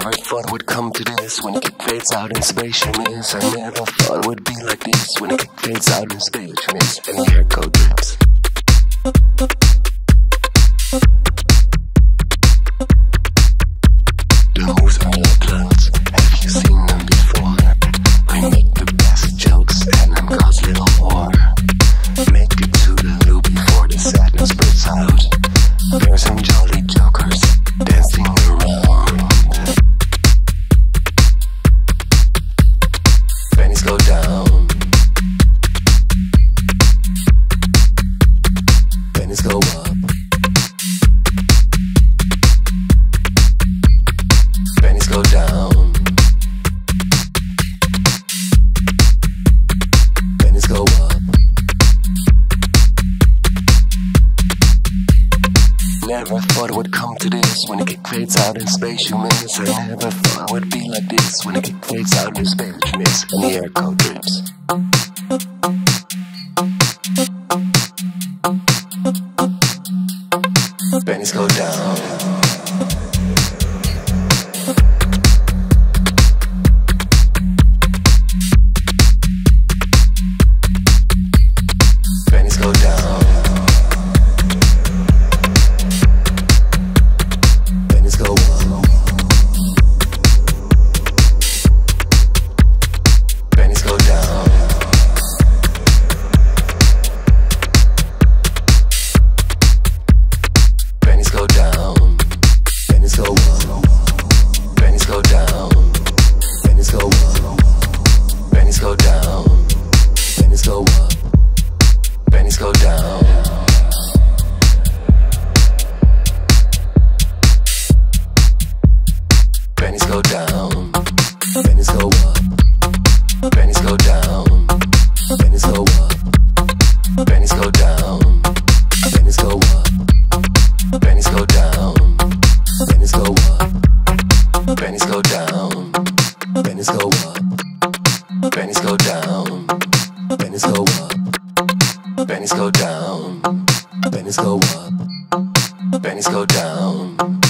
Never thought would come to this when it fades out in space you miss. I never thought would be like this when it fades out in space. And echo drips. Those are. Have you seen them before? I make the best jokes and I'm God's little whore. Make it to the loop before the sadness breaks out. There's some jolly jokers Never thought it would come to this when it fades out in space, you miss. I never thought it would be like this when it fades out in space, you miss. And the air cold drips. Go down. Pennies go down. Pennies go up. Pennies go down. Pennies go up. Pennies go down. Pennies go up. Pennies go down.